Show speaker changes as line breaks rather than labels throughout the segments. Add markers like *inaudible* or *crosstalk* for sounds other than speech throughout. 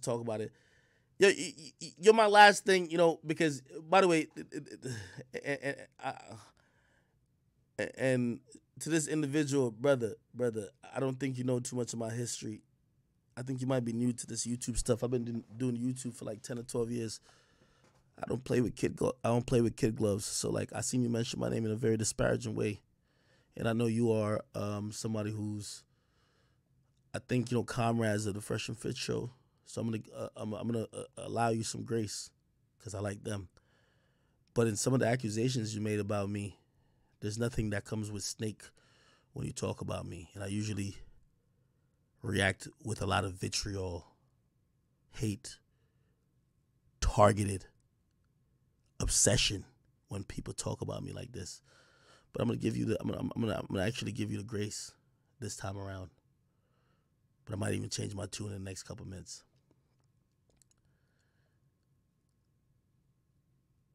to talk about it. You're, you're my last thing, you know, because by the way, and, to this individual brother, brother, I don't think you know too much of my history. I think you might be new to this YouTube stuff. I've been doing YouTube for like ten or twelve years. I don't play with kid. I don't play with kid gloves. So like, I seen you mention my name in a very disparaging way, and I know you are um, somebody who's, I think you know, comrades of the Fresh and Fit show. So I'm gonna uh, I'm, I'm, gonna uh, allow you some grace, cause I like them. But in some of the accusations you made about me, there's nothing that comes with snake when you talk about me, and I usually react with a lot of vitriol, hate, targeted obsession when people talk about me like this. But I'm gonna give you the I'm gonna I'm gonna, I'm gonna actually give you the grace this time around. But I might even change my tune in the next couple minutes.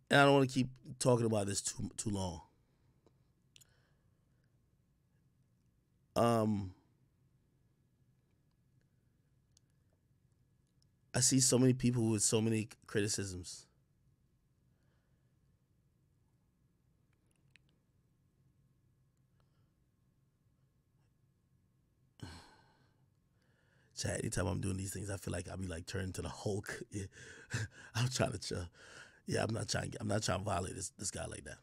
And I don't want to keep talking about this too too long. Um I see so many people with so many criticisms. Chad, anytime I'm doing these things, I feel like I'll be like turning to the Hulk. *laughs* *laughs* I'm trying to chill. Yeah, I'm not trying. I'm not trying to violate this this guy like that.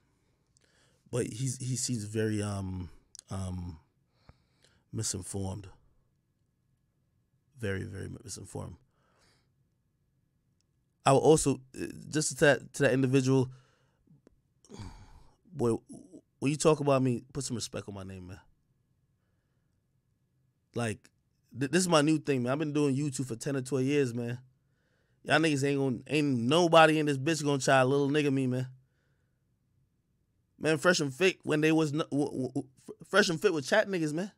But he's he seems very um um misinformed. Very very misinformed. I will also just to that to that individual. *sighs* Boy, when you talk about me, put some respect on my name, man. Like this is my new thing, man. I've been doing YouTube for ten or twelve years, man. Y'all niggas ain't gonna ain't nobody in this bitch gonna try a little nigga me, man. Man, fresh and fit when they was no, w- w- fresh and fit with chat niggas, man.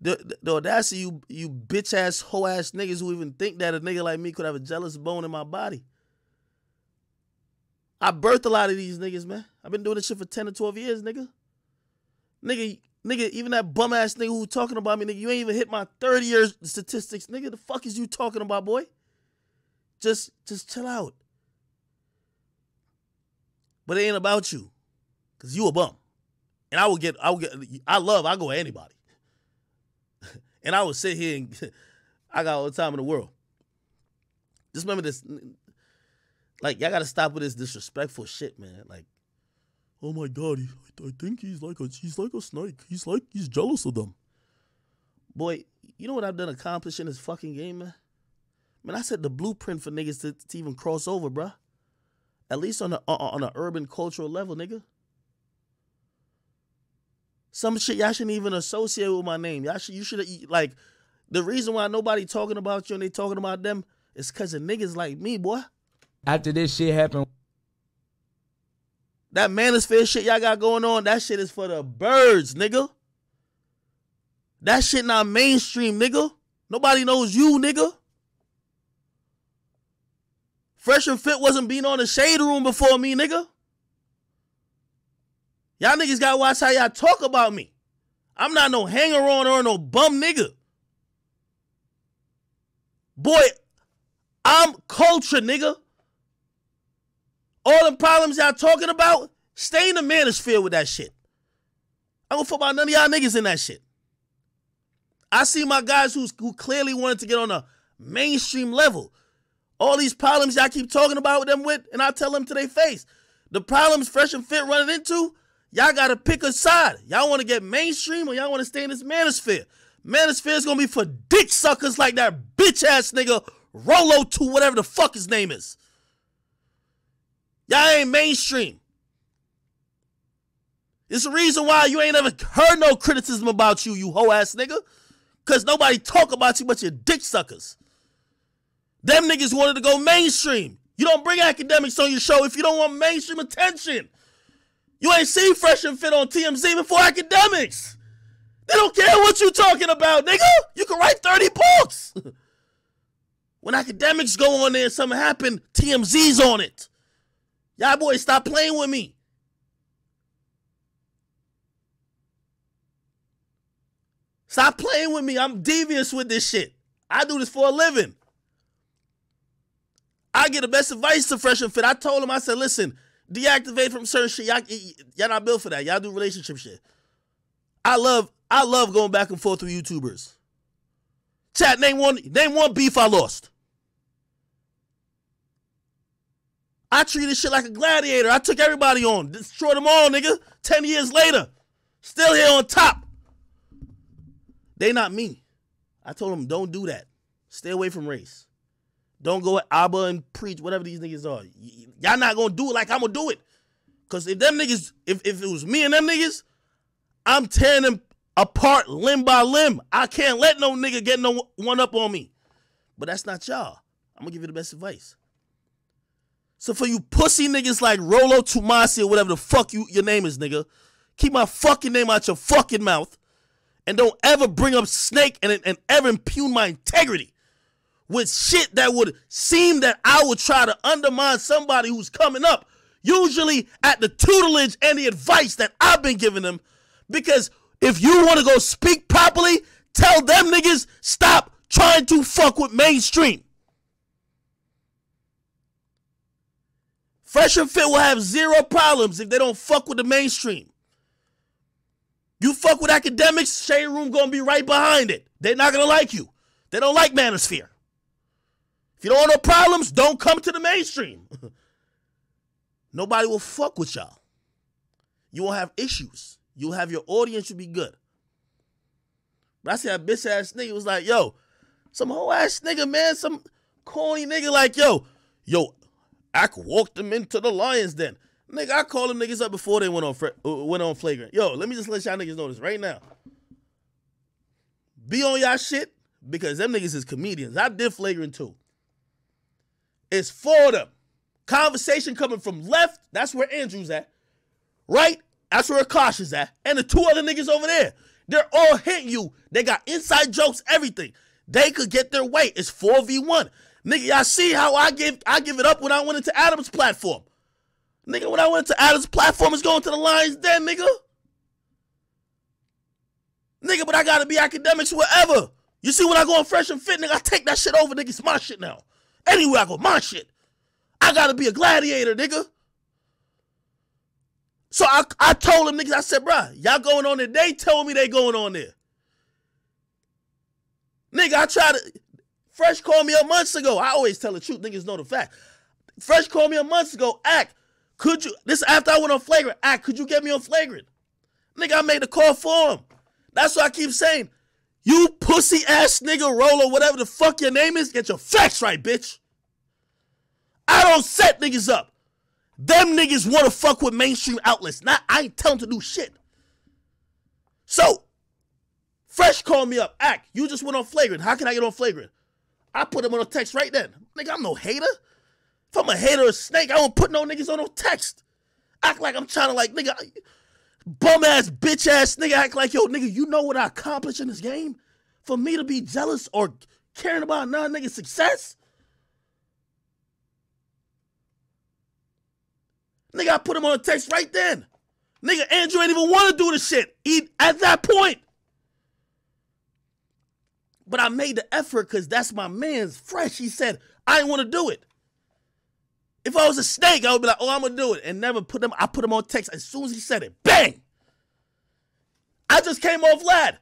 The, the, the audacity you you bitch ass hoe ass niggas who even think that a nigga like me could have a jealous bone in my body. I birthed a lot of these niggas, man. I've been doing this shit for 10 or 12 years, nigga. Nigga, nigga, even that bum ass nigga who talking about me, nigga, you ain't even hit my 30 years statistics, nigga. The fuck is you talking about, boy? Just just chill out. But it ain't about you. Cause you a bum. And I will get I will get I love, I go at anybody. *laughs* and I will sit here and *laughs* I got all the time in the world. Just remember this like y'all gotta stop with this disrespectful shit, man. Like, oh my god, he, I think he's like a he's like a snake. He's like he's jealous of them. Boy, you know what I've done accomplishing this fucking game, man? Man, I set the blueprint for niggas to, to even cross over, bruh. At least on a on an urban cultural level, nigga. Some shit y'all shouldn't even associate with my name. Y'all should you should like the reason why nobody talking about you and they talking about them is cause of niggas like me, boy.
After this shit happened.
That manosphere shit y'all got going on, that shit is for the birds, nigga. That shit not mainstream, nigga. Nobody knows you, nigga. Fresh and Fit wasn't being on the shade room before me, nigga. Y'all niggas gotta watch how y'all talk about me. I'm not no hanger on or no bum nigga. Boy, I'm culture, nigga. All the problems y'all talking about, stay in the manosphere with that shit. I don't fuck about none of y'all niggas in that shit. I see my guys who's, who clearly wanted to get on a mainstream level. All these problems y'all keep talking about with them with, and I tell them to their face. The problems Fresh and Fit running into, y'all gotta pick a side. Y'all wanna get mainstream or y'all wanna stay in this manosphere. Manosphere is gonna be for dick suckers like that bitch ass nigga Rollo 2, whatever the fuck his name is. Y'all ain't mainstream. It's the reason why you ain't ever heard no criticism about you, you hoe ass nigga. Cause nobody talk about you but your dick suckers. Them niggas wanted to go mainstream. You don't bring Akademiks on your show if you don't want mainstream attention. You ain't seen Fresh and Fit on TMZ before Akademiks. They don't care what you talking about, nigga. You can write 30 books. *laughs* when Akademiks go on there and something happen, TMZ's on it. Y'all boys stop playing with me. Stop playing with me. I'm devious with this shit. I do this for a living. I get the best advice to Fresh and Fit. I told him, I said, listen, deactivate from certain shit. Y'all, y'all not built for that. Y'all do relationship shit. I love, I love going back and forth with YouTubers. Chat, name one, name one beef I lost. I treated shit like a gladiator. I took everybody on, destroyed them all, nigga. Ten years later, still here on top. They not me. I told them don't do that. Stay away from race. Don't go at Aba and Preach whatever these niggas are. Y'all not gonna do it like I'm gonna do it. Cause if them niggas, if, if it was me and them niggas, I'm tearing them apart limb by limb. I can't let no nigga get no one up on me. But that's not y'all. I'm gonna give you the best advice. So for you pussy niggas like Rollo Tomassi or whatever the fuck you your name is, nigga, keep my fucking name out your fucking mouth, and don't ever bring up Snake and, and ever impugn my integrity with shit that would seem that I would try to undermine somebody who's coming up, usually at the tutelage and the advice that I've been giving them. Because if you want to go speak properly, tell them niggas stop trying to fuck with mainstream. Fresh and Fit will have zero problems if they don't fuck with the mainstream. You fuck with Akademiks, Shade Room gonna be right behind it. They're not gonna like you. They don't like Manosphere. If you don't want no problems, don't come to the mainstream. *laughs* Nobody will fuck with y'all. You won't have issues. You'll have your audience will be good. But I see a bitch ass nigga was like, yo, some whole ass nigga, man, some corny nigga like, yo, yo, I walked them into the Lions Den. Nigga, I called them niggas up before they went on uh, went on flagrant. Yo, let me just let y'all niggas know this right now. Be on y'all shit because them niggas is comedians. I did flagrant too. It's for them. Conversation coming from left, that's where Andrew's at. Right, that's where Akash is at. And the two other niggas over there. They're all hitting you. They got inside jokes, everything. They could get their way. It's 4v1. Nigga, y'all see how I give I give it up when I went into Adam's platform. Nigga, when I went to Adam's platform, it's going to the Lions Den, nigga. Nigga, but I gotta be Akademiks wherever. You see, when I go on fresh and fit, nigga, I take that shit over, nigga. It's my shit now. Anywhere I go, my shit. I gotta be a gladiator, nigga. So I, I told them niggas, I said, bruh, y'all going on there. They told me they going on there. Nigga, I tried to. Fresh called me up months ago. I always tell the truth. Niggas know the fact. Fresh called me up months ago. Ack, could you? This after I went on flagrant. Ack, could you get me on flagrant? Nigga, I made the call for him. That's what I keep saying. You pussy ass nigga, roller, whatever the fuck your name is, get your facts right, bitch. I don't set niggas up. Them niggas want to fuck with mainstream outlets. Not I ain't telling to do shit. So, Fresh called me up. Ack, you just went on flagrant. How can I get on flagrant? I put him on a text right then. Nigga, I'm no hater. If I'm a hater or a snake, I won't put no niggas on no text. Act like I'm trying to like, nigga, bum ass, bitch ass nigga act like, yo, nigga, you know what I accomplished in this game? For me to be jealous or caring about non nigga success? Nigga, I put him on a text right then. Nigga, Andrew ain't even want to do the shit he, at that point. But I made the effort because that's my man's fresh. He said, I didn't want to do it. If I was a snake, I would be like, oh, I'm gonna do it. And never put him, I put him on text as soon as he said it. Bang! I just came off Vlad.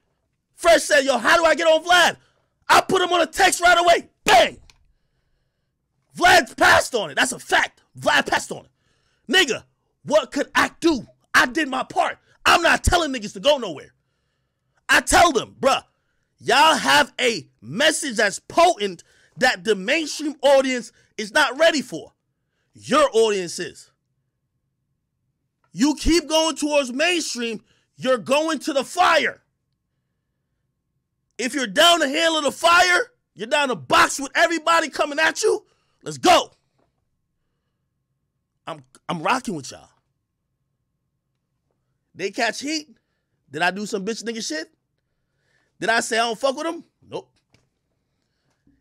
Fresh said, yo, how do I get on Vlad? I put him on a text right away. Bang! Vlad passed on it. That's a fact. Vlad passed on it. Nigga, what could I do? I did my part. I'm not telling niggas to go nowhere. I tell them, bruh, y'all have a message that's potent that the mainstream audience is not ready for. Your audience is. You keep going towards mainstream, you're going to the fire. If you're down the handle of the fire, you're down the box with everybody coming at you. Let's go. I'm I'm rocking with y'all. They catch heat. Did I do some bitch nigga shit? Did I say I don't fuck with them? Nope.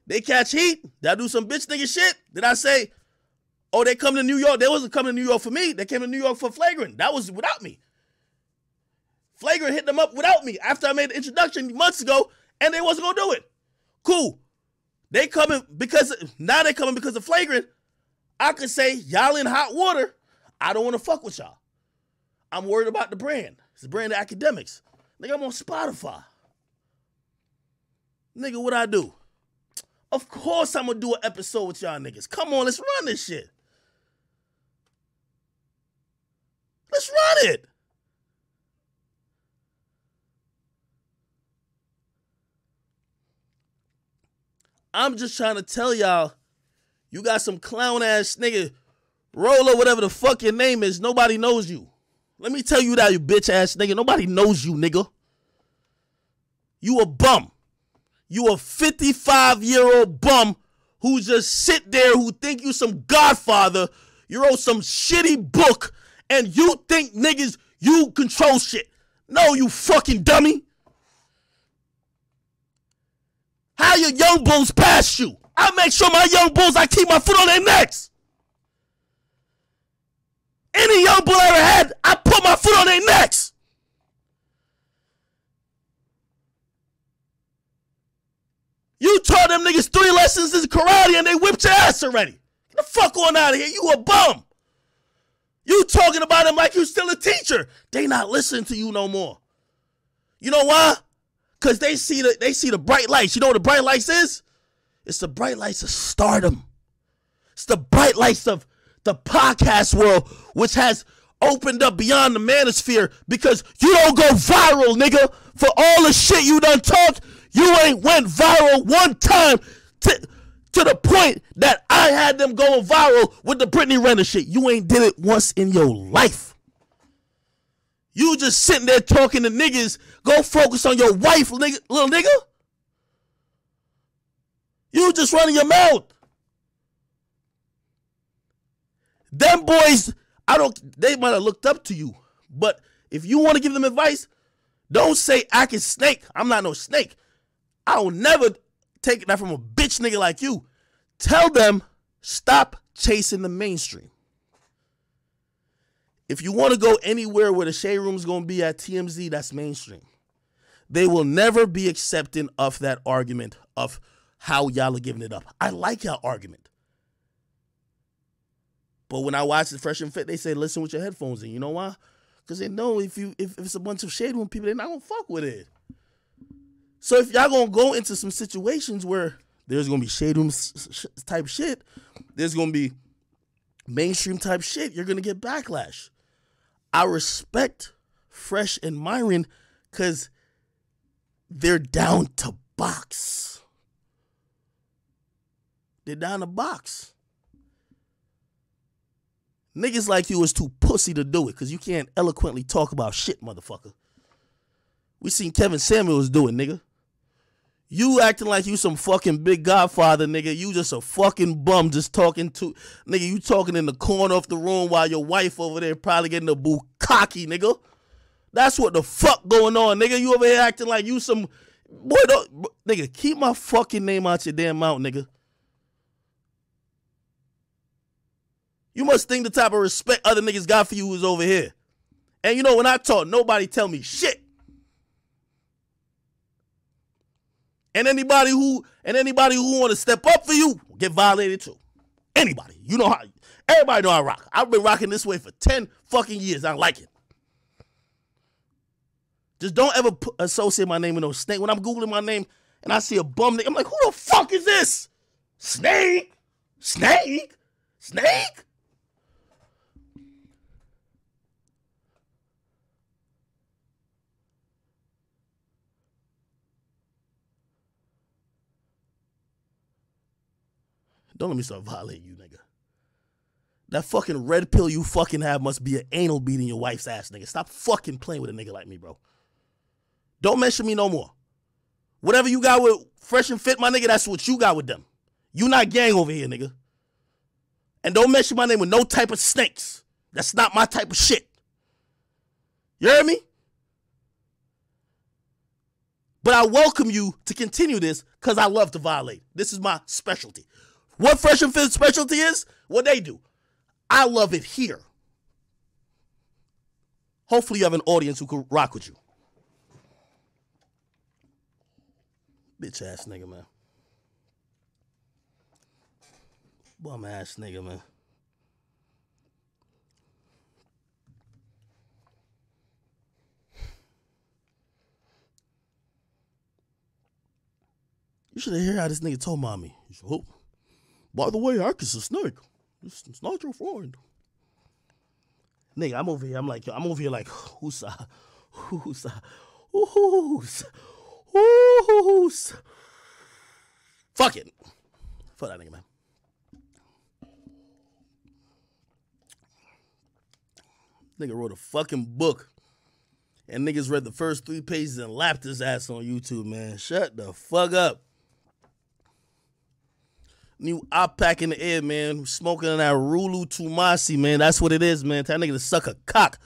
They catch heat. Did I do some bitch nigga shit? Did I say, oh, they come to New York? They wasn't coming to New York for me. They came to New York for Flagrant. That was without me. Flagrant hit them up without me after I made the introduction months ago, and they wasn't gonna do it. Cool. They coming because now they coming because of flagrant. I could say y'all in hot water. I don't want to fuck with y'all. I'm worried about the brand. It's the brand of Akademiks. Nigga, I'm on Spotify. Nigga, what I do? Of course I'm gonna do an episode with y'all niggas. Come on, let's run this shit. Let's run it. I'm just trying to tell y'all, you got some clown ass nigga, Roller, whatever the fuck your name is, nobody knows you. Let me tell you that, you bitch ass nigga. Nobody knows you, nigga. You a bum. You a 55 year old bum who just sit there who think you some godfather. You wrote some shitty book and you think niggas you control shit. No, you fucking dummy. How your young bulls pass you? I make sure my young bulls I keep my foot on their necks. Any young bull I ever had, I put my foot on their necks. You taught them niggas three lessons in karate and they whipped your ass already. Get the fuck on out of here. You a bum. You talking about them like you still a teacher. They not listening to you no more. You know why? Cause they see the they see the bright lights. You know what the bright lights is? It's the bright lights of stardom. It's the bright lights of the podcast world, which has opened up beyond the manosphere because you don't go viral, nigga. For all the shit you done talked, you ain't went viral one time to, to the point that I had them going viral with the Brittany Renner shit. You ain't did it once in your life. You just sitting there talking to niggas. Go focus on your wife, nigga, little nigga. You just running your mouth. Them boys, I don't. They might have looked up to you, but if you want to give them advice, don't say I can snake. I'm not no snake. I will never take that from a bitch nigga like you. Tell them stop chasing the mainstream. If you want to go anywhere where the shade room's gonna be at TMZ, that's mainstream. They will never be accepting of that argument of how y'all are giving it up. I like y'all argument. But when I watch the Fresh and Fit, they say listen with your headphones in. You know why? Because they know if you if, if it's a bunch of shade room people, they're not gonna fuck with it. So if y'all gonna go into some situations where there's gonna be shade room type shit, there's gonna be mainstream type shit, you're gonna get backlash. I respect Fresh and Myron because they're down to box. They're down to box. Niggas like you is too pussy to do it because you can't eloquently talk about shit, motherfucker. We seen Kevin Samuels do it, nigga. You acting like you some fucking big godfather, nigga. You just a fucking bum just talking to nigga, you talking in the corner of the room while your wife over there probably getting a bukkake, nigga. That's what the fuck going on, nigga. You over here acting like you some boy don't nigga, keep my fucking name out your damn mouth, nigga. You must think the type of respect other niggas got for you is over here. And you know, when I talk, nobody tell me shit. And anybody who and anybody who want to step up for you get violated too. Anybody. You know how everybody know I rock. I've been rocking this way for 10 fucking years. I like it. Just don't ever put, associate my name with no snake. When I'm Googling my name and I see a bum I'm like, who the fuck is this? Snake? Snake? Snake? Don't let me start violating you, nigga. That fucking red pill you fucking have must be an anal beating your wife's ass, nigga. Stop fucking playing with a nigga like me, bro. Don't mention me no more. Whatever you got with Fresh and Fit, my nigga, that's what you got with them. You not gang over here, nigga. And don't mention my name with no type of snakes. That's not my type of shit. You hear me? But I welcome you to continue this because I love to violate. This is my specialty. What Fresh and Fit specialty is? What they do. I love it here. Hopefully, you have an audience who can rock with you. Bitch ass nigga, man. Bum ass nigga, man. You should have heard how this nigga told mommy. He said, oh, by the way, I kiss a snake. It's, it's not your friend. Nigga, I'm over here. I'm like, I'm over here like, who's, uh, who's, uh, who's, who's. Fuck it. Fuck that nigga, man. Nigga wrote a fucking book. And niggas read the first three pages and lapped his ass on YouTube, man. Shut the fuck up. New pack in the air, man. Smoking that Rulu Tumasi, man. That's what it is, man. That nigga to suck a cock.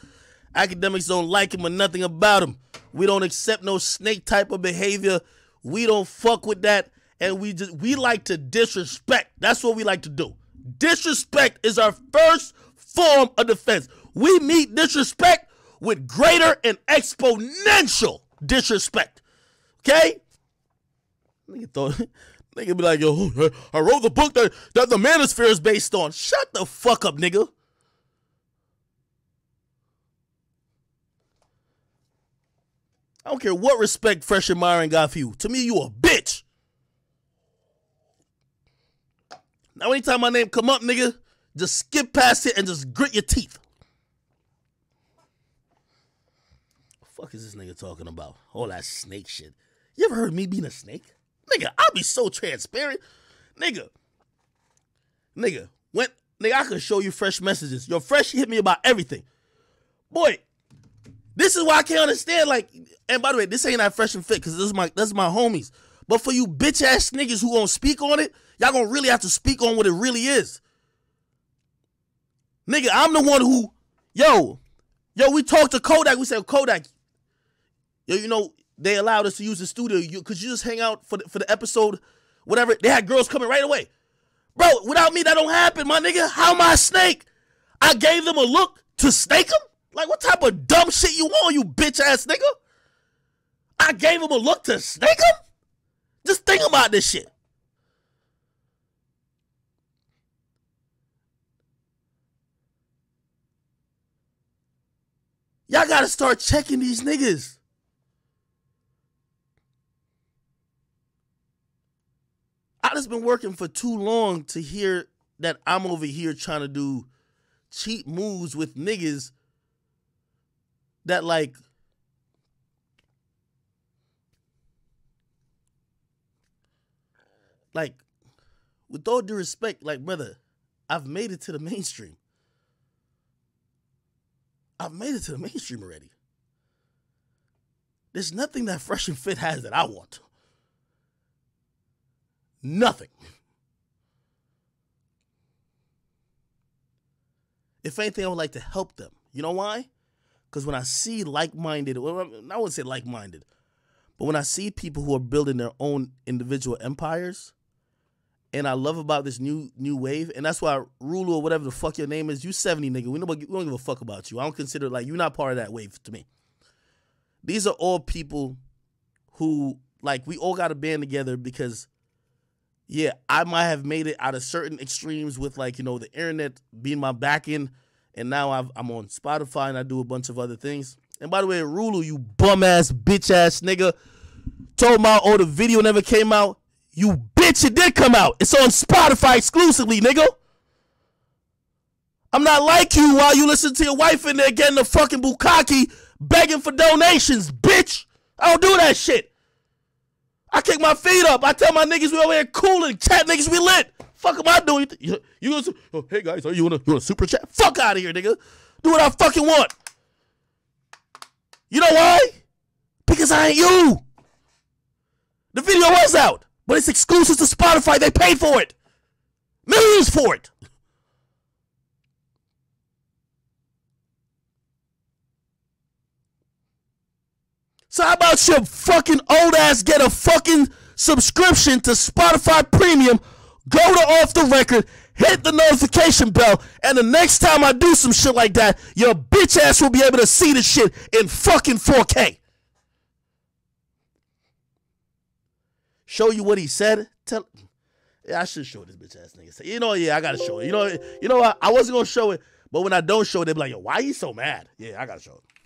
Academics don't like him or nothing about him. We don't accept no snake type of behavior. We don't fuck with that. And we just we like to disrespect. That's what we like to do. Disrespect is our first form of defense. We meet disrespect with greater and exponential disrespect. Okay? Nigga thought *laughs* nigga be like, yo, I wrote the book that, that the manosphere is based on. Shut the fuck up, nigga. I don't care what respect Fresh and Myron got for you. To me, you a bitch. Now, anytime my name come up, nigga, just skip past it and just grit your teeth. What fuck is this nigga talking about? All that snake shit. You ever heard me being a snake? Nigga, I'll be so transparent. Nigga. Nigga, when nigga, I could show you fresh messages. Yo, fresh hit me about everything. Boy, this is why I can't understand. Like, and by the way, this ain't that fresh and fit, because this is my this is my homies. But for you bitch ass niggas who gonna speak on it, y'all gonna really have to speak on what it really is. Nigga, I'm the one who, yo, yo, we talked to Kodak. We said, Kodak, yo, you know, they allowed us to use the studio. You could you just hang out for the, for the episode, whatever. They had girls coming right away, bro. Without me, that don't happen, my nigga. How a snake? I gave them a look to snake them. Like what type of dumb shit you want, you bitch ass nigga? I gave them a look to snake them. Just think about this shit. Y'all gotta start checking these niggas. I just been working for too long to hear that I'm over here trying to do cheap moves with niggas that like like with all due respect, like brother, I've made it to the mainstream. I've made it to the mainstream already. There's nothing that Fresh and Fit has that I want. Nothing. If anything, I would like to help them. You know why? Because when I see like minded, well, I wouldn't say like minded, but when I see people who are building their own individual empires, and I love about this new new wave, and that's why Rulu or whatever the fuck your name is, you 70 nigga. We, we don't give a fuck about you. I don't consider like you're not part of that wave to me. These are all people who like we all got to band together because yeah, I might have made it out of certain extremes with like, you know, the internet being my backing. And now i am on Spotify and I do a bunch of other things. And by the way, Rulu, you bum ass, bitch ass nigga, told my oh, the video never came out. You bitch, it did come out. It's on Spotify exclusively, nigga. I'm not like you while you listen to your wife in there getting the fucking bukkake begging for donations, bitch. I don't do that shit. I kick my feet up. I tell my niggas we over here cooling. Chat niggas, we lit. Fuck am I doing? You, you oh, hey guys, are you want to super chat? Fuck out of here, nigga. Do what I fucking want. You know why? Because I ain't you. The video was out, but it's exclusive to Spotify. They paid for it. Millions for it. So how about your fucking old ass get a fucking subscription to Spotify Premium, go to off the record, hit the notification bell, and the next time I do some shit like that, your bitch ass will be able to see the shit in fucking 4K. Show you what he said. Tell Yeah, I should show this bitch ass nigga. Say, you know, yeah, I gotta show it. You know, you know what? I wasn't gonna show it, but when I don't show it, they be like, yo, why you so mad? Yeah, I gotta show it.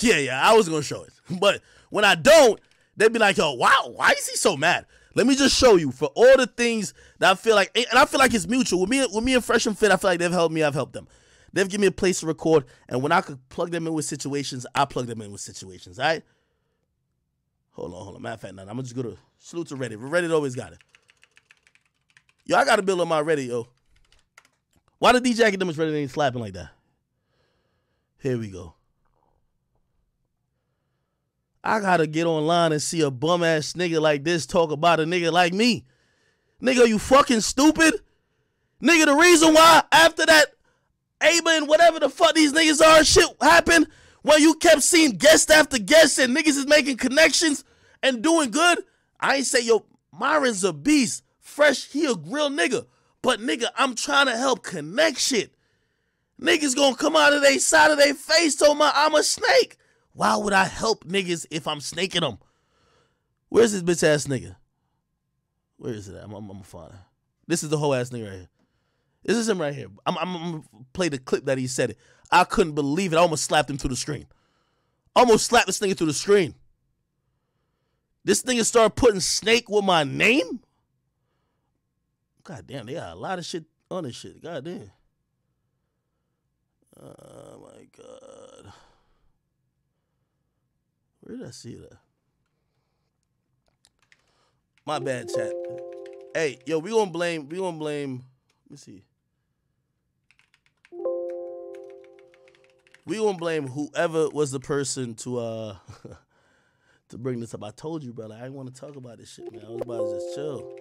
Yeah, yeah, I was gonna show it. *laughs* But when I don't, they'd be like, yo, wow, why is he so mad? Let me just show you for all the things that I feel like, and I feel like it's mutual. With me, with me and Fresh and Fit, I feel like they've helped me, I've helped them. They've given me a place to record, and when I could plug them in with situations, I plug them in with situations, all right? Hold on, hold on. Matter of fact, I'm gonna just gonna salute to Reddit. Reddit always got it. Yo, I gotta build on my Reddit, yo. Why the DJ Akademiks Reddit ain't slapping like that? Here we go. I gotta get online and see a bum ass nigga like this talk about a nigga like me. Nigga, you fucking stupid? Nigga, the reason why after that Aba and whatever the fuck these niggas are shit happened when you kept seeing guest after guest and niggas is making connections and doing good. I ain't say yo, Myron's a beast. Fresh, he a real nigga. But nigga, I'm trying to help connect shit. Niggas gonna come out of their side of their face told my I'm a snake. Why would I help niggas if I'm snaking them? Where's this bitch ass nigga? Where is it at? I'm, I'm, I'm. This is the whole ass nigga right here. This is him right here. I'm, I'm, I'm, gonna play the clip that he said it. I couldn't believe it. I almost slapped him through the screen. Almost slapped this nigga through the screen. This nigga started putting snake with my name. God damn, they got a lot of shit on this shit. God damn. Oh my god. Where did I see that? My bad, chat. Hey, yo, we gonna blame. We gonna blame. Let me see. We gonna blame whoever was the person to uh *laughs* to bring this up. I told you, brother. I didn't want to talk about this shit, man. I was about to just chill.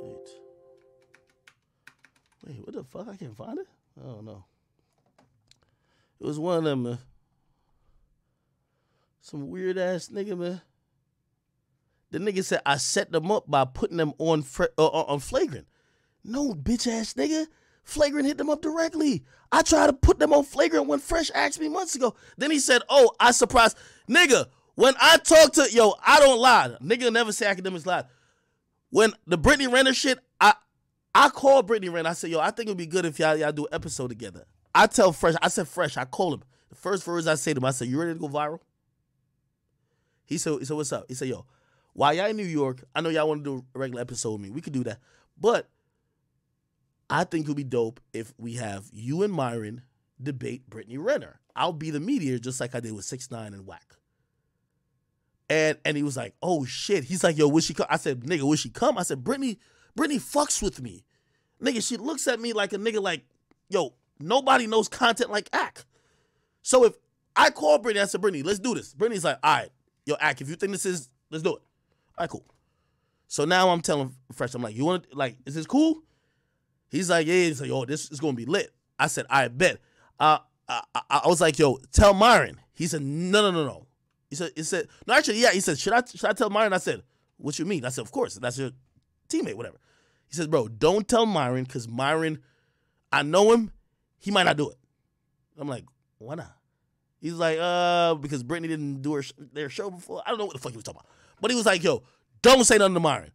Wait. Wait, what the fuck? I can't find it. I don't know. It was one of them. Uh, some weird ass nigga, man. The nigga said I set them up by putting them on uh, on flagrant. No, bitch ass nigga. Flagrant hit them up directly. I tried to put them on flagrant when Fresh asked me months ago. Then he said, "Oh, I surprised nigga." When I talk to yo, I don't lie. Nigga never say Akademiks lie. When the Brittany Renner shit, I I called Brittany Renner. I said, "Yo, I think it'd be good if y'all y'all do episode together." I tell Fresh, I said Fresh. I call him. The first words I say to him, I said, "You ready to go viral?" He said, he said, what's up? He said, yo, while y'all in New York, I know y'all want to do a regular episode with me. We could do that. But I think it would be dope if we have you and Myron debate Brittany Renner. I'll be the mediator just like I did with Six Nine and Wack. And and he was like, oh shit. He's like, yo, will she come? I said, nigga, will she come? I said, Brittany, Brittany fucks with me. Nigga, she looks at me like a nigga like, yo, nobody knows content like Ack. So if I call Brittany, I said, Brittany, let's do this. Brittany's like, all right, yo, Ack, if you think this is, let's do it. All right, cool. So now I'm telling Fresh, I'm like, you want, to, like, is this cool? He's like, yeah. He's like, yo, this is gonna be lit. I said, I bet. Uh, I, I, I was like, yo, tell Myron. He said, no, no, no, no. He said, he said, no, actually, yeah. He said, should I, should I tell Myron? I said, what you mean? I said, of course. That's your teammate, whatever. He says, bro, don't tell Myron because Myron, I know him. He might not do it. I'm like, why not? He's like, uh, because Brittany didn't do her sh- their show before. I don't know what the fuck he was talking about. But he was like, yo, don't say nothing to Myron.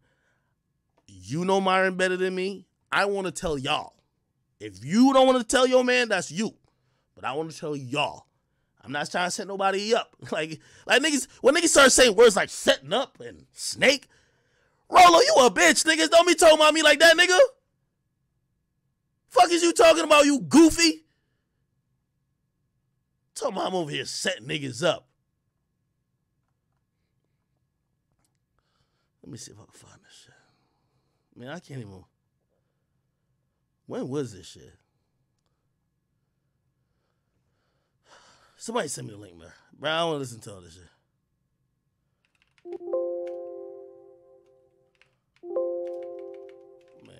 You know Myron better than me. I want to tell y'all. If you don't want to tell your man, that's you. But I want to tell y'all. I'm not trying to set nobody up. *laughs* Like, like niggas, when niggas start saying words like setting up and snake, Rollo, you a bitch, niggas. Don't be talking about me like that, nigga. Fuck is you talking about, you goofy? Talking about I'm over here setting niggas up. Let me see if I can find this shit. Man, I can't even. When was this shit? Somebody send me the link, man. Bro, I want to listen to all this shit. Man.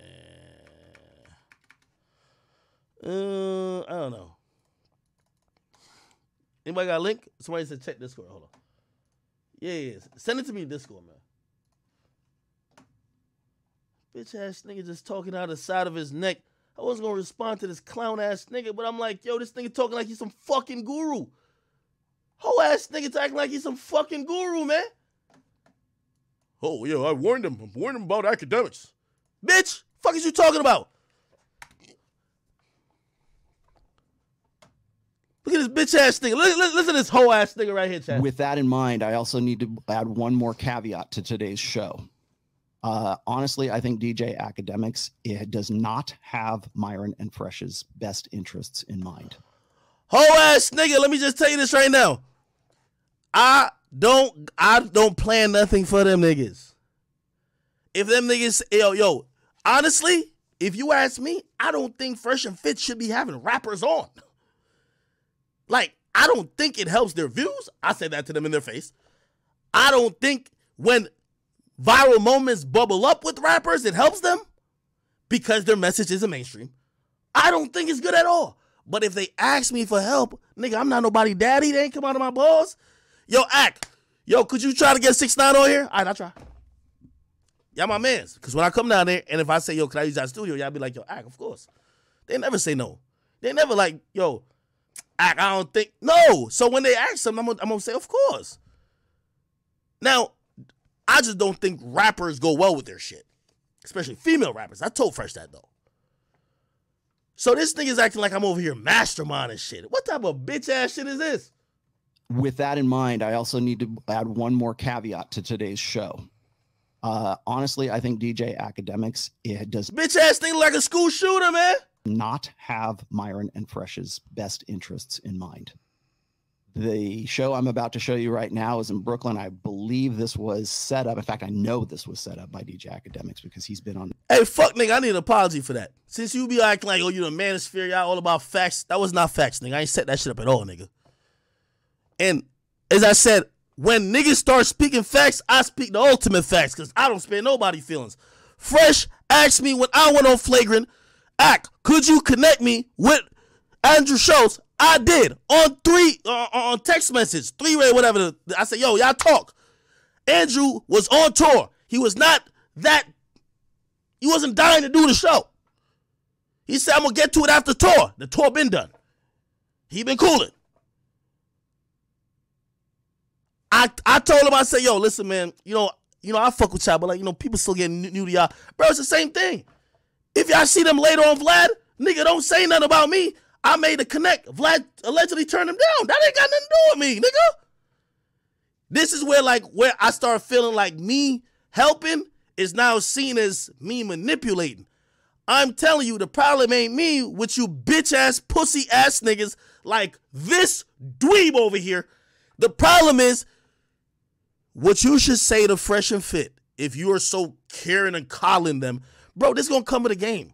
Uh, I don't know. Anybody got a link? Somebody said check Discord. Hold on. Yeah, yeah. Send it to me in Discord, man. Bitch ass nigga just talking out the side of his neck. I wasn't gonna respond to this clown ass nigga, but I'm like, yo, this nigga talking like he's some fucking guru. Whole ass nigga talking like he's some fucking guru, man. Oh, yeah, I warned him. I warned him about Akademiks. Bitch, fuck is you talking about? Look at this bitch ass nigga. Listen, listen to this whole ass nigga right here, Chad.
With that in mind, I also need to add one more caveat to today's show. Uh, honestly, I think DJ Akademiks it does not have Myron and Fresh's best interests in mind.
Whole ass nigga, let me just tell you this right now. I don't I don't plan nothing for them niggas. If them niggas yo yo, honestly, if you ask me, I don't think Fresh and Fit should be having rappers on. *laughs* Like, I don't think it helps their views. I said that to them in their face. I don't think when viral moments bubble up with rappers, it helps them because their message isn't mainstream. I don't think it's good at all. But if they ask me for help, nigga, I'm not nobody daddy. They ain't come out of my balls. Yo, Ack. Yo, could you try to get six nine on here? All right, I'll try. Y'all my mans. Because when I come down there and if I say, yo, can I use that studio? Y'all be like, yo, Ack, of course. They never say no. They never like, yo, Ack, I don't think. No. So when they ask them, I'm gonna, I'm gonna say, of course. Now, I just don't think rappers go well with their shit. Especially female rappers. I told Fresh that though. So this thing is acting like I'm over here masterminding shit. What type of bitch ass shit is this?
With that in mind, I also need to add one more caveat to today's show. Uh, honestly, I think DJ Akademiks it does
Bitch ass thing like a school shooter, man.
not have Myron and Fresh's best interests in mind. The show I'm about to show you right now is in Brooklyn. I believe this was set up. In fact, I know this was set up by DJ Akademiks because he's been on.
Hey, fuck, nigga, I need an apology for that. Since you be acting like, oh, you the manosphere, y'all all about facts. That was not facts, nigga. I ain't set that shit up at all, nigga. And as I said, when niggas start speaking facts, I speak the ultimate facts because I don't spare nobody feelings. Fresh asked me when I went on flagrant, Ack, could you connect me with Andrew Schulz? I did on three uh, on text message, three way, whatever. I said, yo, y'all talk. Andrew was on tour. He was not that. He wasn't dying to do the show. He said, I'm gonna get to it after tour. The tour been done. He been cooling. I I told him, I said, yo, listen, man, you know, you know, I fuck with y'all, but like, you know, people still getting new to y'all. Bro, it's the same thing. If y'all see them later on Vlad, nigga, don't say nothing about me. I made a connect. Vlad allegedly turned him down. That ain't got nothing to do with me, nigga. This is where like where I start feeling like me helping is now seen as me manipulating. I'm telling you, the problem ain't me with you bitch ass pussy ass niggas like this dweeb over here. The problem is what you should say to Fresh and Fit if you are so caring and calling them, bro. This gonna come with a game,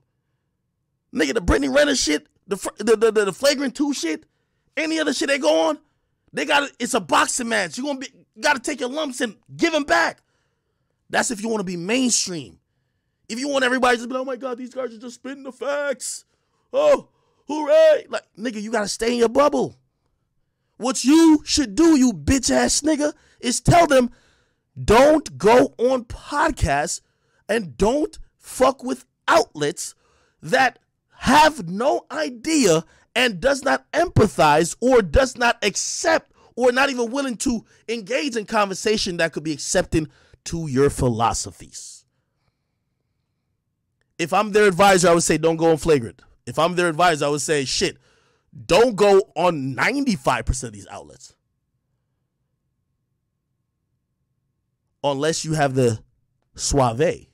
nigga. The Brittany Renner shit, the the the, the, flagrant two shit, any other shit they go on, they got it's a boxing match. You gonna be got to take your lumps and give them back. That's if you want to be mainstream. If you want everybody to be, like, oh my god, these guys are just spitting the facts. Oh, hooray! Like nigga, you gotta stay in your bubble. What you should do, you bitch ass nigga, is tell them don't go on podcasts and don't fuck with outlets that have no idea and does not empathize or does not accept or not even willing to engage in conversation that could be accepting to your philosophies. If I'm their advisor, I would say don't go on flagrant. If I'm their advisor, I would say shit, don't go on 95% of these outlets. Unless you have the suave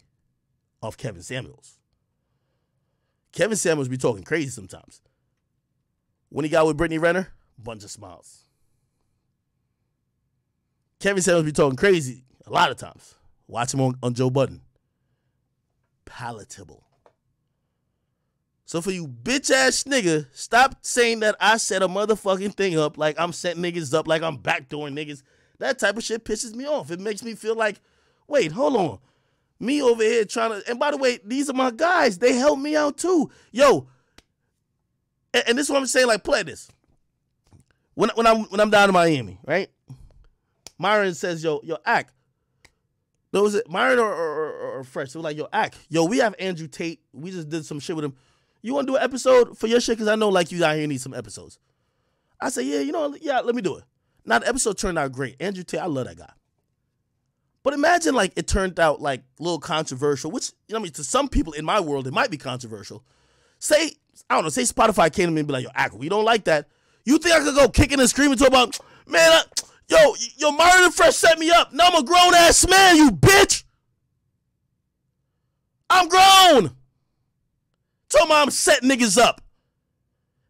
of Kevin Samuels. Kevin Samuels be talking crazy sometimes. When he got with Brittany Renner, bunch of smiles. Kevin Samuels be talking crazy a lot of times. Watch him on, on Joe Budden. Palatable. So for you bitch ass nigga, stop saying that I set a motherfucking thing up like I'm setting niggas up like I'm backdooring niggas. That type of shit pisses me off. It makes me feel like, wait, hold on. Me over here trying to, and by the way, these are my guys. They help me out too. Yo, and, and this is what I'm saying, like, play this. When, when I'm when I'm down in Miami, right? Myron says, yo, yo, Ack. No, was it Myron or, or, or, or Fresh? So like, yo, Ack. Yo, we have Andrew Tate. We just did some shit with him. You want to do an episode for your shit? Because I know like you out here need some episodes. I said, yeah, you know, yeah, let me do it. Now the episode turned out great. Andrew Tate, I love that guy. But imagine like it turned out like a little controversial, which you know, I mean, to some people in my world it might be controversial. Say I don't know, say Spotify came to me and be like, "Yo, Ack, we don't like that." You think I could go kicking and screaming to about, man, I, yo, yo, and Fresh set me up. Now I'm a grown ass man, you bitch. I'm grown. Tell me I'm setting niggas up.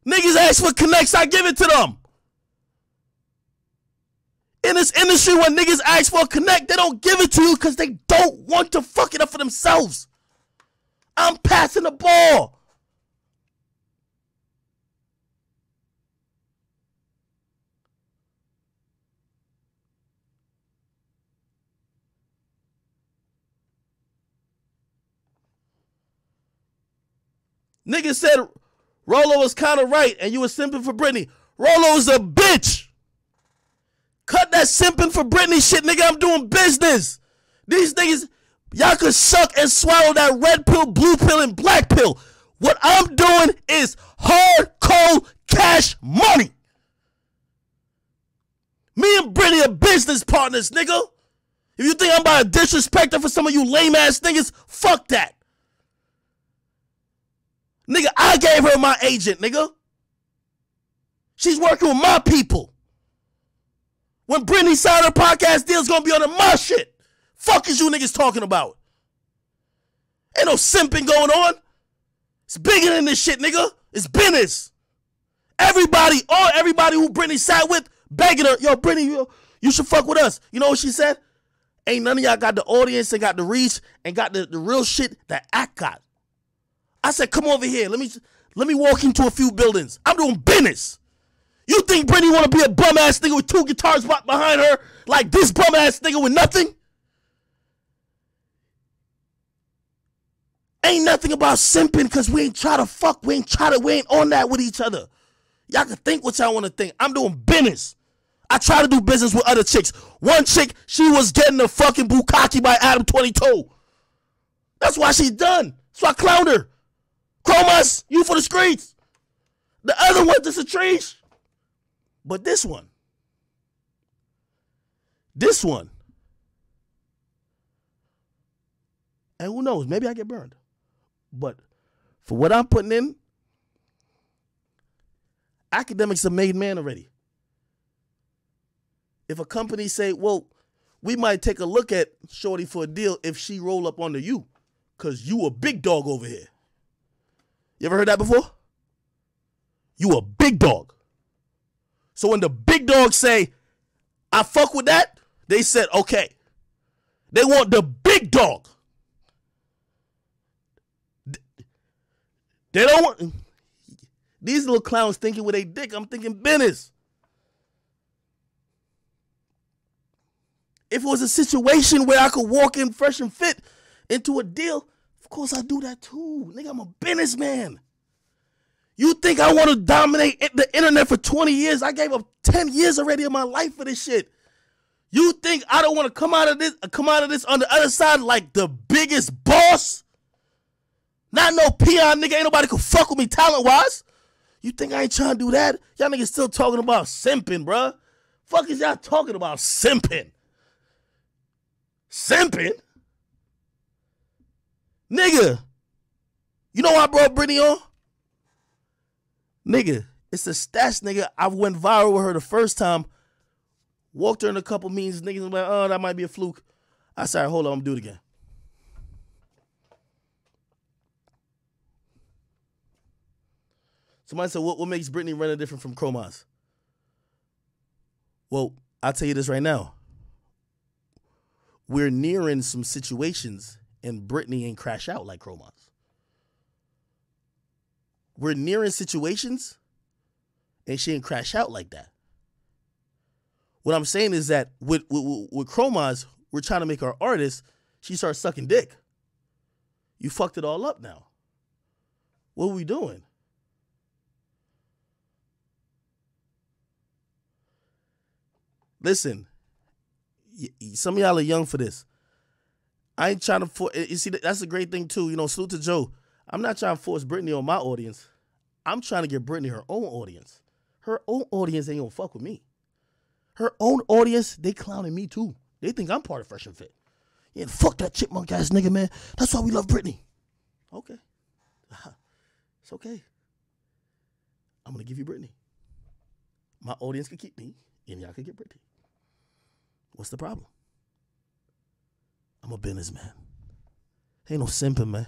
Niggas ask for connects, I give it to them. In this industry, when niggas ask for a connect, they don't give it to you because they don't want to fuck it up for themselves. I'm passing the ball. Nigga said Rollo was kind of right and you were simping for Brittany. Rollo's a bitch. Cut that simping for Brittany shit, nigga. I'm doing business. These niggas, y'all could suck and swallow that red pill, blue pill, and black pill. What I'm doing is hard, cold cash money. Me and Brittany are business partners, nigga. If you think I'm about to disrespect her for some of you lame ass niggas, fuck that. Nigga, I gave her my agent, nigga. She's working with my people. When Brittany signed her podcast deal, it's gonna be on the my shit. Fuck is you niggas talking about? Ain't no simping going on. It's bigger than this shit, nigga. It's business. Everybody, all everybody who Brittany sat with, begging her, yo, Brittany, you, you should fuck with us. You know what she said? Ain't none of y'all got the audience and got the reach and got the, the real shit that Ak got. I said, come over here. Let me let me walk into a few buildings. I'm doing business. You think Brittany want to be a bum ass nigga with two guitars behind her like this bum ass nigga with nothing? Ain't nothing about simping because we ain't try to fuck. We ain't try to, we ain't on that with each other. Y'all can think what y'all want to think. I'm doing business. I try to do business with other chicks. One chick, she was getting a fucking bukkake by Adam 22. That's why she's done. So I clowned her. Chromas, you for the streets. The other one, just a trees. But this one, this one, and who knows, maybe I get burned. But for what I'm putting in, Akademiks are made man already. If a company say, well, we might take a look at Shorty for a deal if she roll up under you, cause you a big dog over here. You ever heard that before? You a big dog. So when the big dogs say, I fuck with that, they said, okay. They want the big dog. They don't want these little clowns thinking with a dick. I'm thinking business. If it was a situation where I could walk in fresh and fit into a deal, of course I do that too. Nigga, I'm a businessman. You think I want to dominate the internet for 20 years? I gave up 10 years already of my life for this shit. You think I don't want to come out of this come out of this on the other side like the biggest boss? Not no peon nigga, ain't nobody could fuck with me talent wise. You think I ain't trying to do that? Y'all niggas still talking about simping, bruh. Fuck is y'all talking about simping? Simping? Nigga, you know why I brought Brittany on? Nigga, it's a stats nigga. I went viral with her the first time. Walked her in a couple meetings. Niggas were like, oh, that might be a fluke. I said, hold on, I'm gonna do it again. Somebody said, what, what makes Brittany Renner different from Chromas? Well, I'll tell you this right now. We're nearing some situations and Brittany ain't crash out like Chromas. We're nearing situations and she didn't crash out like that. What I'm saying is that with with, with Chromas, we're trying to make our artist, she starts sucking dick. You fucked it all up now. What are we doing? Listen, some of y'all are young for this. I ain't trying to force. Eh, you see, that's a great thing too. You know, salute to Joe. I'm not trying to force Brittany on my audience. I'm trying to get Brittany her own audience. Her own audience ain't gonna fuck with me. Her own audience, they clowning me too. They think I'm part of Fresh and Fit. Yeah, fuck that chipmunk ass nigga, man. That's why we love Brittany. Okay. *laughs* It's okay. I'm gonna give you Brittany. My audience can keep me, and y'all can get Brittany. What's the problem? I'm a businessman. Ain't no simping, man.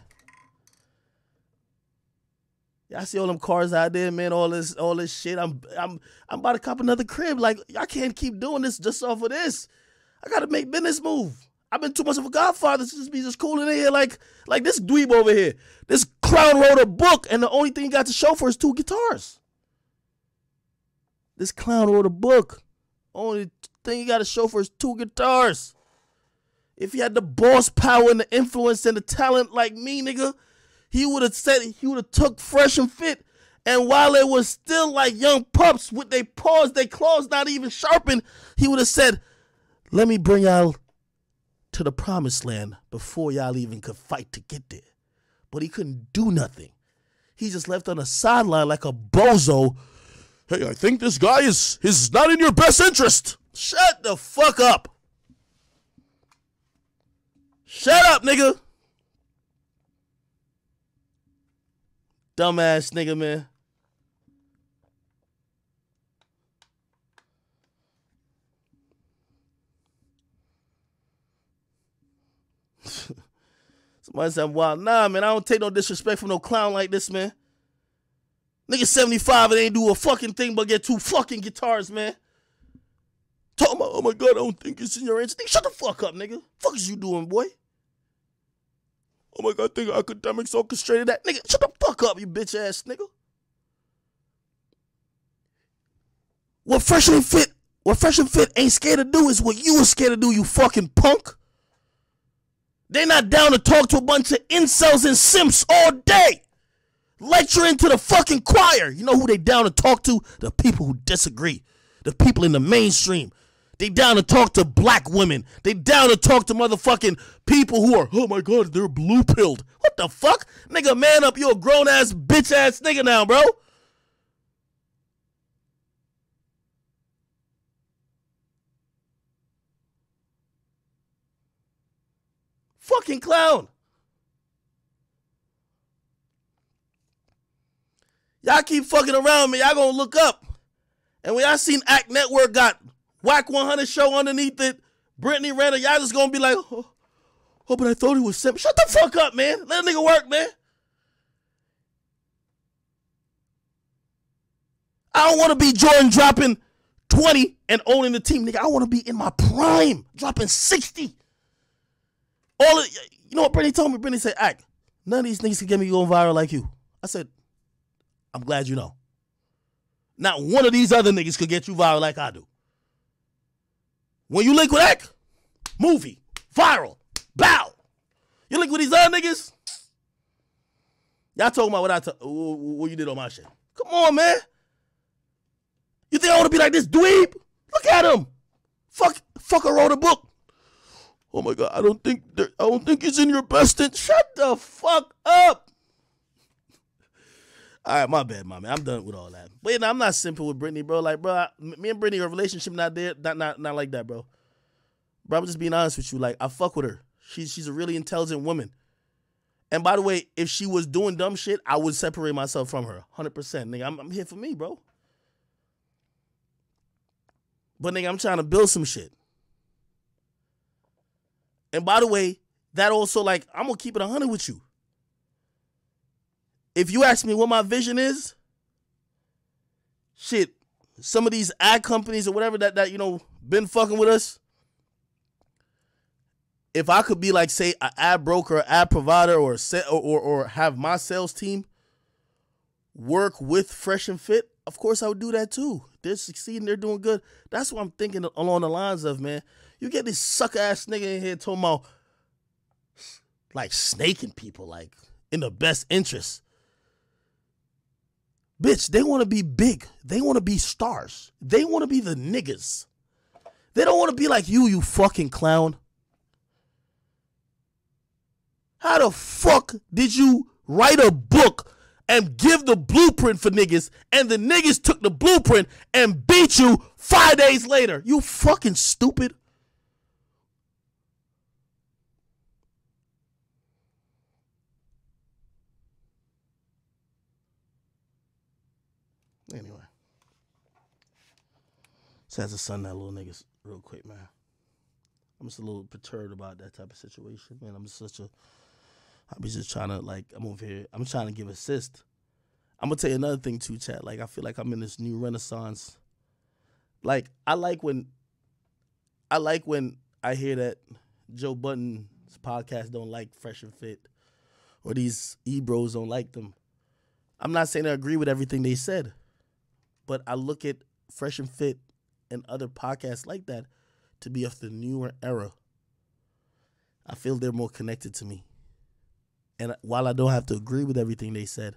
Y'all see all them cars out there, man. All this, all this shit. I'm, I'm, I'm about to cop another crib. Like I can't keep doing this just off of this. I gotta make business move. I've been too much of a godfather to just be just cooling in here like, like this dweeb over here. This clown wrote a book, and the only thing he got to show for is two guitars. This clown wrote a book. Only thing he got to show for is two guitars. If he had the boss power and the influence and the talent like me, nigga, he would have said he would have took fresh and fit. And while they was still like young pups with their paws, their claws not even sharpened, he would have said, Let me bring y'all to the promised land before y'all even could fight to get there. But he couldn't do nothing. He just left on the sideline like a bozo. Hey, I think this guy is is not in your best interest. Shut the fuck up. Shut up, nigga. Dumbass nigga, man. *laughs* Somebody said, "Wow, nah, man, I don't take no disrespect from no clown like this, man. Nigga 75 and ain't do a fucking thing but get two fucking guitars, man. Talking about, oh my god, I don't think it's in your instinct. Shut the fuck up, nigga. Fuck is you doing, boy? Oh my god, I think Akademiks orchestrated that. Nigga, shut the fuck up, you bitch ass nigga. What Fresh and Fit, what Fresh and Fit ain't scared to do is what you were scared to do, you fucking punk. They not down to talk to a bunch of incels and simps all day. Lecturing to the fucking choir. You know who they down to talk to? The people who disagree. The people in the mainstream. They down to talk to black women. They down to talk to motherfucking people who are, oh my god, they're blue pilled. What the fuck? Nigga, man up, you a grown ass bitch ass nigga now, bro. Fucking clown. Y'all keep fucking around me. Y'all gonna look up. And when y'all seen Ak Network got Wack 100 show underneath it, Brittany Renner, y'all just gonna be like, oh, oh but I thought he was simple. Shut the fuck up, man. Let a nigga work, man. I don't want to be Jordan dropping 20 and owning the team, nigga. I want to be in my prime, dropping 60. All of, you know what Brittany told me? Brittany said, Ak, none of these niggas can get me going viral like you. I said, I'm glad you know. Not one of these other niggas could get you viral like I do. When you link with Ak, movie, viral, bow. You link with these other niggas, y'all talking about what I t- what you did on my shit. Come on, man. You think I want to be like this dweeb? Look at him. Fuck, fucker wrote a book. Oh my god, I don't think I don't think it's in your best interest. Shut the fuck up. All right, my bad, my man. I'm done with all that. But you know, I'm not simple with Brittany, bro. Like, bro, I, me and Brittany, our relationship not there, not not not like that, bro. Bro, I'm just being honest with you. Like, I fuck with her. She's she's a really intelligent woman. And by the way, if she was doing dumb shit, I would separate myself from her, hundred percent. Nigga, I'm, I'm here for me, bro. But nigga, I'm trying to build some shit. And by the way, that also like I'm gonna keep it hundred with you if you ask me what my vision is, shit, some of these ad companies or whatever that that you know been fucking with us. If I could be like say an ad broker, ad provider, or set or, or or have my sales team work with Fresh and Fit, of course I would do that too. They're succeeding, they're doing good. That's what I'm thinking along the lines of, man. You get this sucker ass nigga in here talking about like snaking people, like in the best interest. Bitch, they want to be big. They want to be stars. They want to be the niggas. They don't want to be like you, you fucking clown. How the fuck did you write a book and give the blueprint for niggas and the niggas took the blueprint and beat you five days later? You fucking stupid. As a son that little niggas real quick, man. I'm just a little perturbed about that type of situation, man. I'm just such a I be just trying to like I'm over here. I'm trying to give assist. I'm gonna tell you another thing too, chat. Like I feel like I'm in this new renaissance. Like I like when I like when I hear that Joe Budden's podcast don't like Fresh and Fit, or these e-bros don't like them. I'm not saying I agree with everything they said, but I look at Fresh and Fit and other podcasts like that to be of the newer era. I feel they're more connected to me. And while I don't have to agree with everything they said,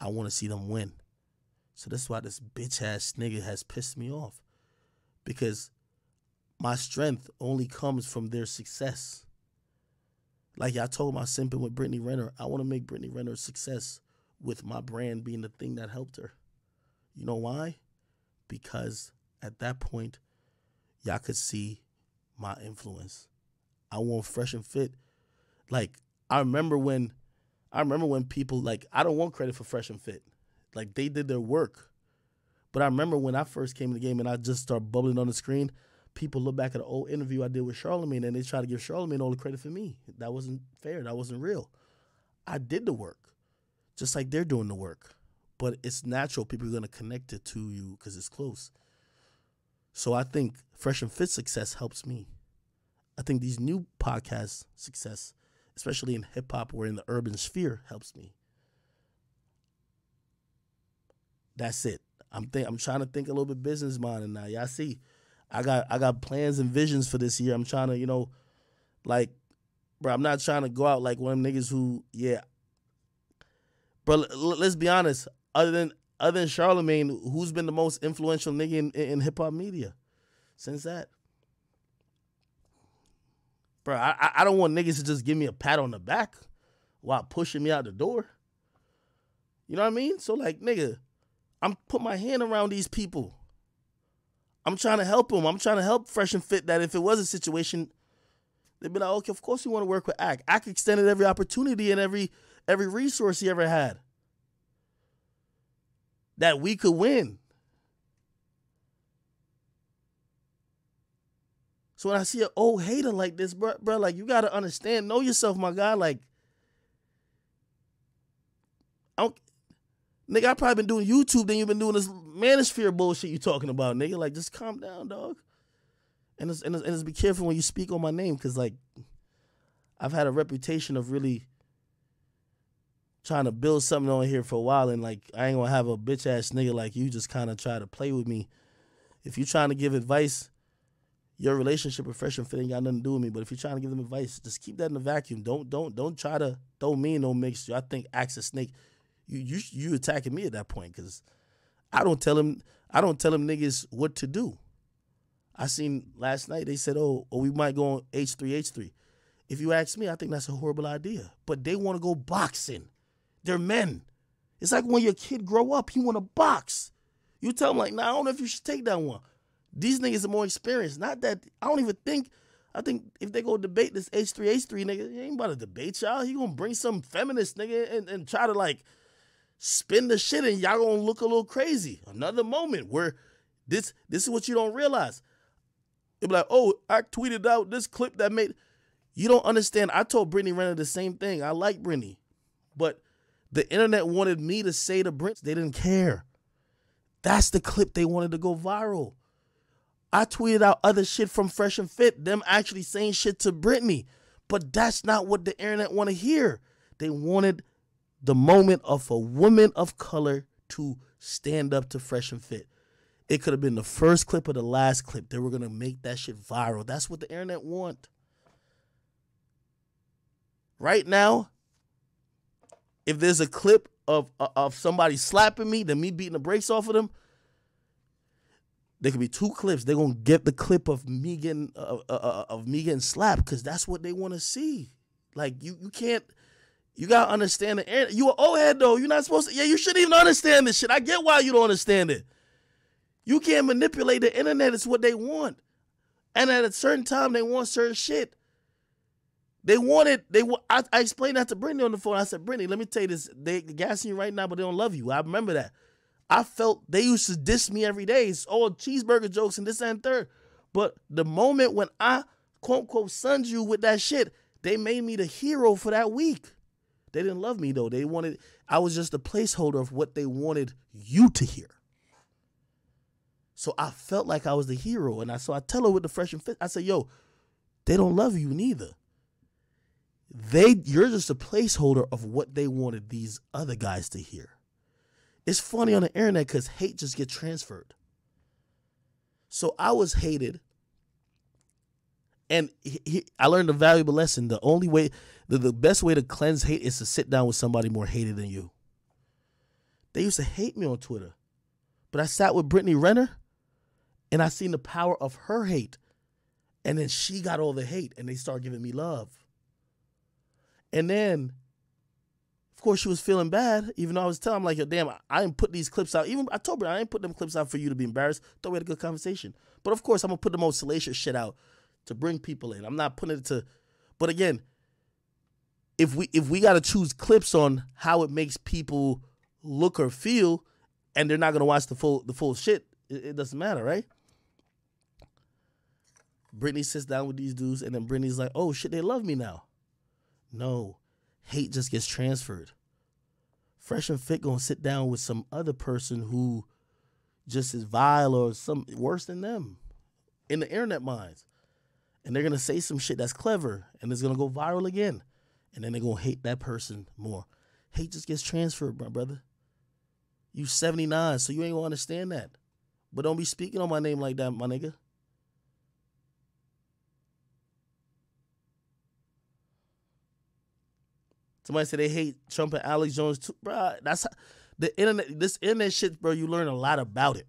I want to see them win. So that's why this bitch ass nigga has pissed me off. Because my strength only comes from their success. Like I told my simping with Brittany Renner, I want to make Brittany Renner a success with my brand being the thing that helped her. You know why? Because at that point, y'all could see my influence. I want fresh and fit. Like I remember when I remember when people like I don't want credit for fresh and fit. Like they did their work. But I remember when I first came in the game and I just started bubbling on the screen, people look back at an old interview I did with Charlemagne and they try to give Charlemagne all the credit for me. That wasn't fair. That wasn't real. I did the work, just like they're doing the work. But it's natural. People are going to connect it to you because it's close. So I think Fresh and Fit success helps me. I think these new podcast success, especially in hip hop or in the urban sphere, helps me. That's it. I'm think I'm trying to think a little bit business minded now. Y'all see, I got I got plans and visions for this year. I'm trying to, you know, like, bro, I'm not trying to go out like one of them niggas who, yeah. Bro, let's be honest. Other than other than Charlemagne, who's been the most influential nigga in, in hip hop media since that? Bro, I I don't want niggas to just give me a pat on the back while pushing me out the door. You know what I mean? So like, nigga, I'm put my hand around these people. I'm trying to help them. I'm trying to help Fresh and Fit that if it was a situation, they'd be like, okay, of course you want to work with Ak. Ak extended every opportunity and every every resource he ever had that we could win. So when I see an old hater like this, bro, bro, like you gotta understand, know yourself, my guy. Like, I don't, nigga, I probably been doing YouTube, then you've been doing this manosphere bullshit you talking about, nigga. Like, just calm down, dog. And it's, and and be careful when you speak on my name, cause like, I've had a reputation of really trying to build something on here for a while, and like I ain't gonna have a bitch ass nigga like you just kind of try to play with me. If you trying to give advice, your relationship with Fresh and Fit ain't got nothing to do with me. But if you're trying to give them advice, just keep that in the vacuum. Don't don't don't try to throw me in no mix. I think Axe a snake. You you you attacking me at that point because I don't tell him I don't tell him niggas what to do. I seen last night they said, oh, oh we might go on H three H three. If you ask me, I think that's a horrible idea. But they want to go boxing. They're men. It's like when your kid grow up, he want to box. You tell him like, nah, I don't know if you should take that one. These niggas are more experienced. Not that I don't even think. I think if they go debate this H3 H3 nigga, he ain't about to debate y'all. He gonna bring some feminist nigga and, and try to like spin the shit and y'all gonna look a little crazy. Another moment where this this is what you don't realize. It'll be like, oh, I tweeted out this clip that made you don't understand. I told Brittany Renner the same thing. I like Brittany. But the internet wanted me to say to Brent, they didn't care. That's the clip they wanted to go viral. I tweeted out other shit from Fresh and Fit, them actually saying shit to Brittany. But that's not what the internet want to hear. They wanted the moment of a woman of color to stand up to Fresh and Fit. It could have been the first clip or the last clip. They were gonna make that shit viral. That's what the internet want. Right now, if there's a clip of of somebody slapping me, then me beating the brakes off of them, there could be two clips. They're gonna get the clip of me getting uh, uh, uh of me getting slapped because that's what they want to see. Like you, you can't. You gotta understand the You an old head though. You're not supposed to. Yeah, you shouldn't even understand this shit. I get why you don't understand it. You can't manipulate the internet. It's what they want, and at a certain time they want certain shit. They wanted they. I, I explained that to Brittany on the phone. I said, Brittany, let me tell you this. They gassing you right now, but they don't love you. I remember that. I felt they used to diss me every day. It's all cheeseburger jokes and this and third. But the moment when I quote unquote sunned you with that shit, they made me the hero for that week. They didn't love me though. They wanted I was just a placeholder of what they wanted you to hear. So I felt like I was the hero. And I so I tell her with the fresh and fit, I said, yo, they don't love you neither. They you're just a placeholder of what they wanted these other guys to hear. It's funny on the internet because hate just gets transferred. So I was hated. And he, he, I learned a valuable lesson. The only way, the, the best way to cleanse hate is to sit down with somebody more hated than you. They used to hate me on Twitter. But I sat with Brittany Renner and I seen the power of her hate. And then she got all the hate and they started giving me love. And then of course, she was feeling bad, even though I was telling him, like, yo, damn, I didn't put these clips out. Even I told her I didn't put them clips out for you to be embarrassed. Thought we had a good conversation. But of course, I'm gonna put the most salacious shit out to bring people in. I'm not putting it to but again, if we if we gotta choose clips on how it makes people look or feel, and they're not gonna watch the full the full shit, it, it doesn't matter, right? Brittany sits down with these dudes, and then Brittany's like, "Oh shit, they love me now." No, hate just gets transferred. Fresh and Fit gonna sit down with some other person who just is vile or some worse than them in the internet minds. And they're gonna say some shit that's clever and it's gonna go viral again. And then they're gonna hate that person more. Hate just gets transferred, my brother. You 79, so you ain't gonna understand that. But don't be speaking on my name like that, my nigga. Somebody said they hate Trump and Alex Jones too, bro. That's how, the internet. This internet shit, bro. You learn a lot about it.